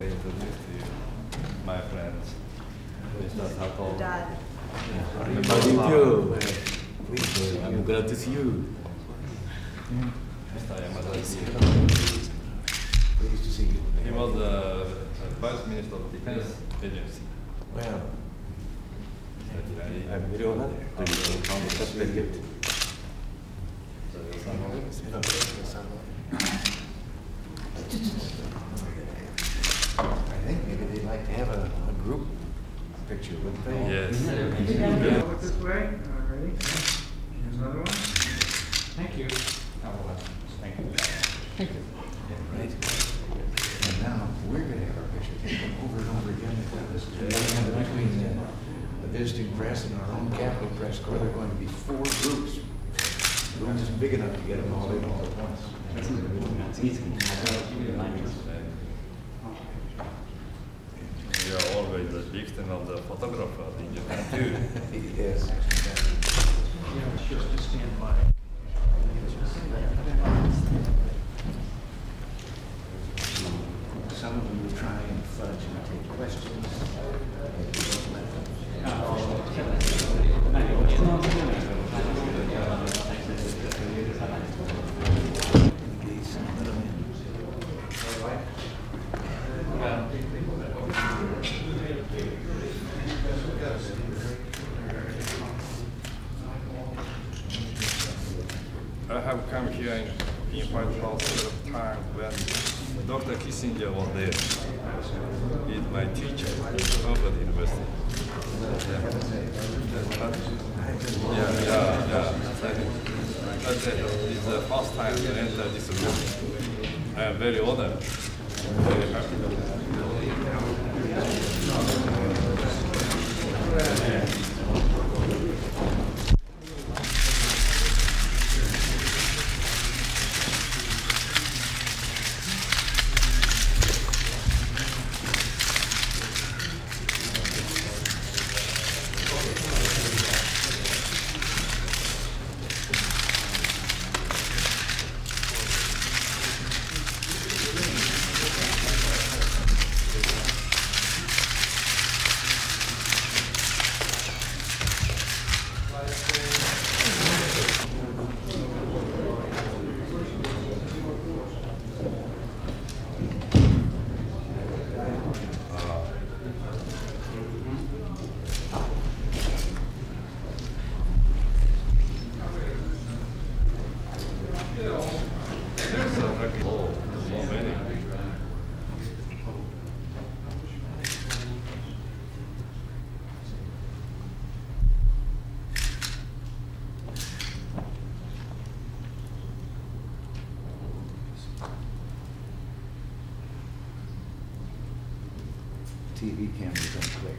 introduce to you my friends, Mr. Sato. Dad. How do you do? Please, I'm glad to see you. Mr. Yamazaki. Pleased to see you. He was the Vice Minister of Defense Agency. Well, I- I'm very honored to be found such very good. I think maybe they'd like to have a, a group picture, wouldn't they? Yes. Look this way, all ready? Here's another one. Thank you. Thank you. Thank Right. And now, we're gonna have our picture taken over and over again. And between the, the visiting press and our own Capitol Press Corps, there are going to be four groups. The Room isn't big enough to get them all in all at once. You are always the big of the photographer in Japan too. Yes. Yeah, sure, just stand by. Some of them will try and fudge and take questions. If you don't let them. Engage some of them in. I have come here in, White House several times when Dr. Kissinger was there. He's my teacher at Harvard University. Yeah, yeah, yeah. yeah. That's it. It's the first time to enter this room. I am very honored, very happy. Oh, so many. TV cameras don't click.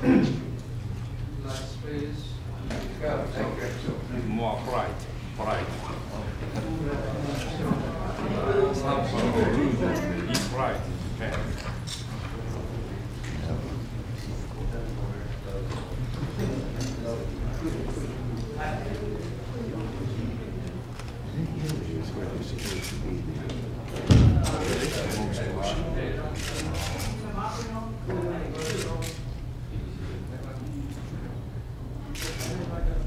Lights, please. More bright, bright. Some food is bright in Japan. Here's where they're supposed to be. the most ocean.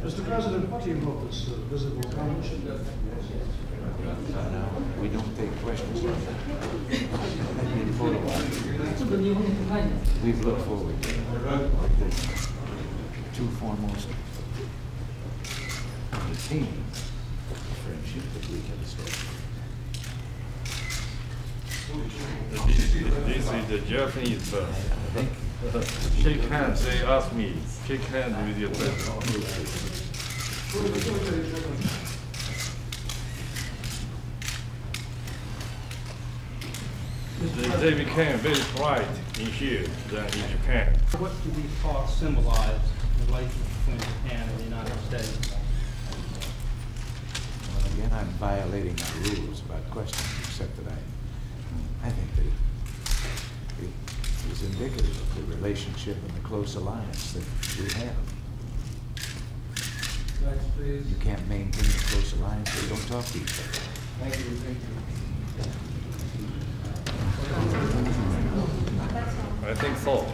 Mr. President, what do you hope this visit will we don't take questions like that. I need a photo op. We've looked forward to this. Two foremost entertaining friendship that we have established. This, this is the Japanese. Uh, shake hands. They ask me. Shake hands with your president. They, they became very polite in here than in Japan. What do these talks symbolize in relations between Japan and the United States? Well, again, I'm violating our rules about questions, except that I, I think that it, it is indicative of the relationship and the close alliance that we have. Next, please. You can't maintain a close alliance if you don't talk to each other. Thank you, thank you. I think so.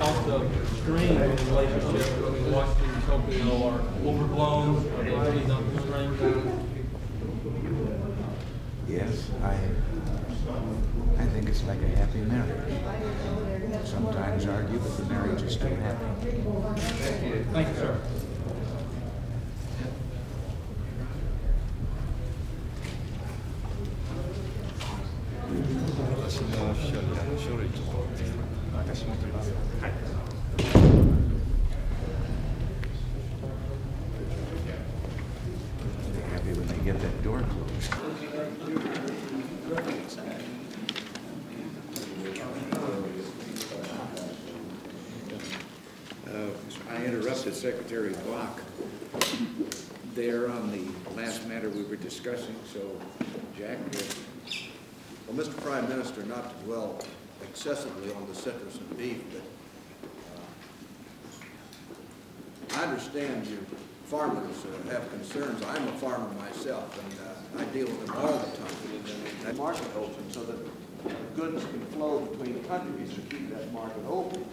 Also, strains of the relationship between Washington and Tokyo are overblown, are they really not? Yes, I, I think it's like a happy marriage. Sometimes argue but the marriage is still happy. Thank you, Thank you, sir. They're happy when they get that door closed. Uh, Interrupted Secretary Block there on the last matter we were discussing, so Jack, uh, Well, Mr. Prime Minister, not to dwell excessively on the citrus and beef, but uh, I understand you farmers uh, have concerns. I'm a farmer myself, and uh, I deal with them all the time. That market open so that goods can flow between countries to keep that market open.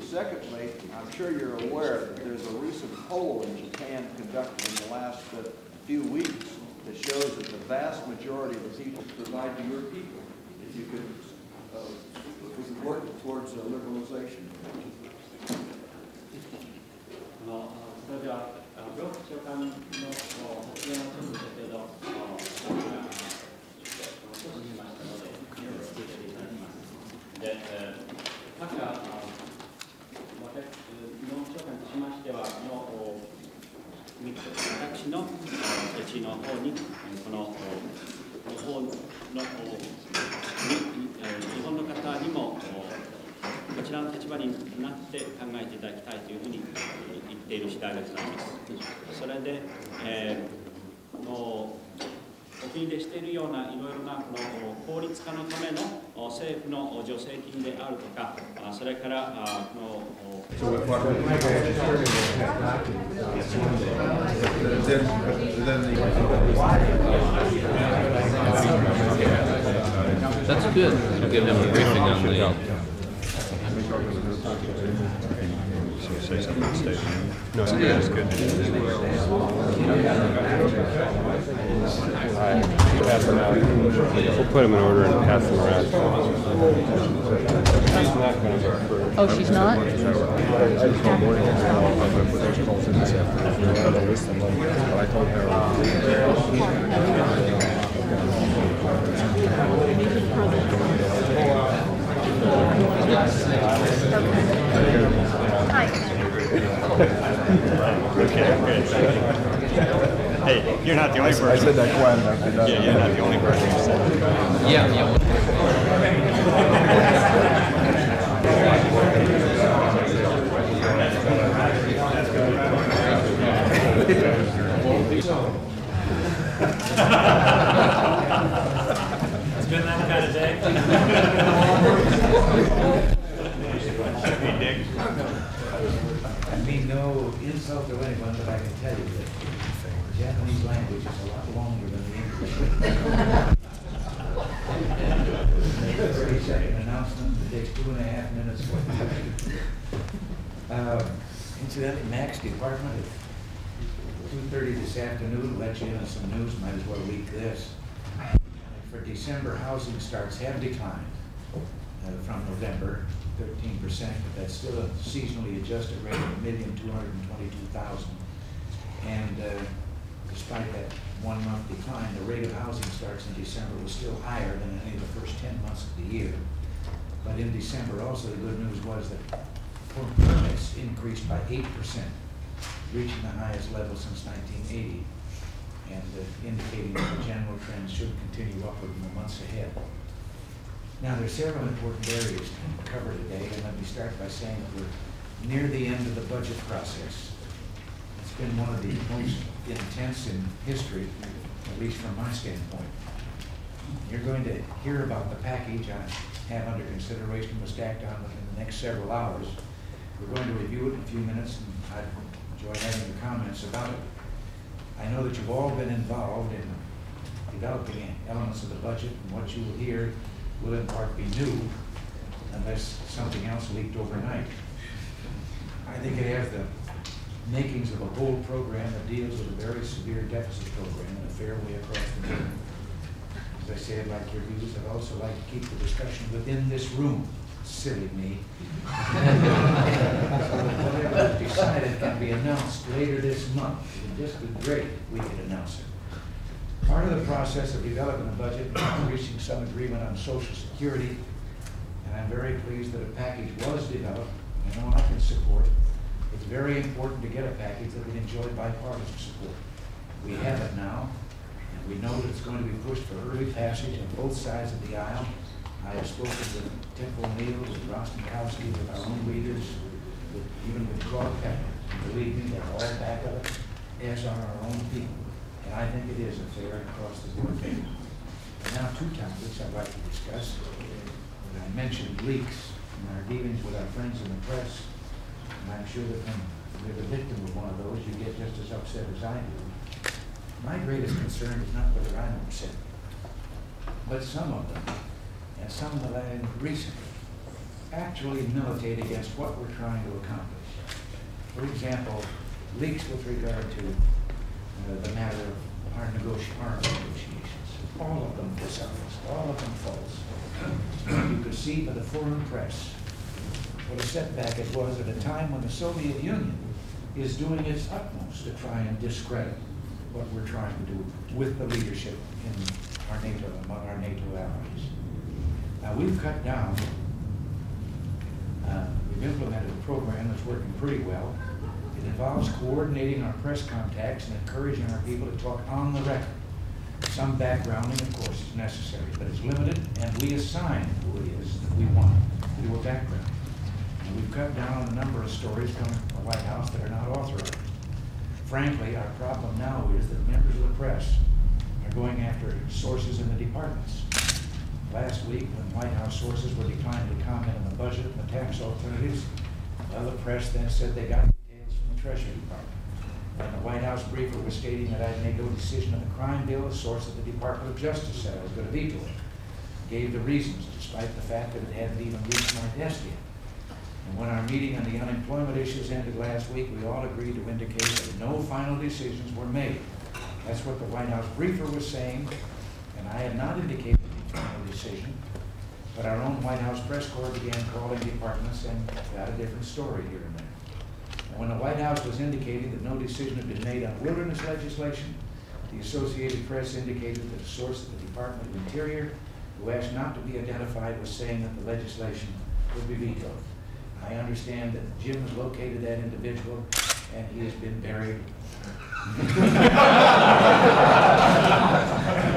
Secondly, I'm sure you're aware that there's a recent poll in Japan conducted in the last uh, few weeks that shows that the vast majority of the people provide to your people. If you could, uh, work towards uh, liberalization. えていただきたいというふうに言っている次第でございます。それで、えー、のお国でしているようないろいろなこの効率化のためのお政府の助成金であるとか、それからあこの That's good. I'll give them a briefing on the. No, it's good. It's good. Pass them out. We'll put them in order and pass them around. She's not going to go first. Oh, she's not? I told Morgan, I'll put those calls in this afternoon. I'm gonna list them, but I told Hey, you're not the only her. I person. said that quiet enough. did I? Yeah, you're not the only person who said it. Yeah, yeah. It's been that kind of day. Hey, Dick. I mean no insult to anyone, but I can tell you that Japanese language is a lot longer than the English. Thirty second announcement that takes two and a half minutes. Uh, Incidentally, Mac's department at two thirty this afternoon, let you in on some news, might as well leak this. For December, housing starts have declined uh, from November, thirteen percent, but that's still a seasonally adjusted rate of a million, two hundred and uh, despite that one-month decline, the rate of housing starts in December was still higher than any of the first ten months of the year. But in December also, the good news was that permits increased by eight percent, reaching the highest level since nineteen eighty, and uh, indicating that the general trend should continue upward in the months ahead. Now, there are several important areas to cover today, and let me start by saying that we're near the end of the budget process. It's been one of the most intense in history, at least from my standpoint. You're going to hear about the package I have under consideration with Stockman within the next several hours. We're going to review it in a few minutes, and I'd enjoy having your comments about it. I know that you've all been involved in developing elements of the budget, and what you will hear will in part be new, unless something else leaked overnight. I think it has the makings of a bold program that deals with a very severe deficit program in a fair way across the board. As I say, I'd like your views, I'd also like to keep the discussion within this room, silly me. Whatever is decided can be announced later this month. It would just be great if we could announce it. Part of the process of developing a budget and reaching some agreement on social security, and I'm very pleased that a package was developed, and know I can support. It's very important to get a package that would enjoy bipartisan support. We have it now, and we know that it's going to be pushed for early passage on both sides of the aisle. I have spoken with Tip O'Neill, with Rostenkowski, with our own leaders, with, even with Claude. And Believe me, they're all back of it, as are our own people. And I think it is a fair and across the board thing. And now two topics I'd like to discuss. When I mentioned leaks in our dealings with our friends in the press. And I'm sure that when you're the victim of one of those, you get just as upset as I do. My greatest concern is not whether I'm upset, but some of them, and some that I recently, actually militate against what we're trying to accomplish. For example, leaks with regard to uh, the matter of our negoti- our negotiations. All of them dishonest, all of them false. You could see by the foreign press what a setback it was at a time when the Soviet Union is doing its utmost to try and discredit what we're trying to do with the leadership in our NATO, among our NATO allies. Now, we've cut down, uh, we've implemented a program that's working pretty well. It involves coordinating our press contacts and encouraging our people to talk on the record. Some backgrounding, of course, is necessary, but it's limited, and we assign who it is that we want to do a background. And we've cut down on a number of stories coming from the White House that are not authorized. Frankly, our problem now is that members of the press are going after sources in the departments. Last week, when White House sources were declined to comment on the budget and the tax alternatives, well, the press then said they got details from the Treasury Department. When the White House briefer was stating that I'd made no decision on the crime bill, a source at the Department of Justice said I was going to veto it. Gave the reasons, despite the fact that it hadn't even reached my desk yet. And when our meeting on the unemployment issues ended last week, we all agreed to indicate that no final decisions were made. That's what the White House briefer was saying, and I had not indicated a final decision. But our own White House press corps began calling departments and got a different story here and there. And when the White House was indicating that no decision had been made on wilderness legislation, the Associated Press indicated that a source at the Department of Interior, who asked not to be identified, was saying that the legislation would be vetoed. I understand that Jim has located that individual, and he has been buried.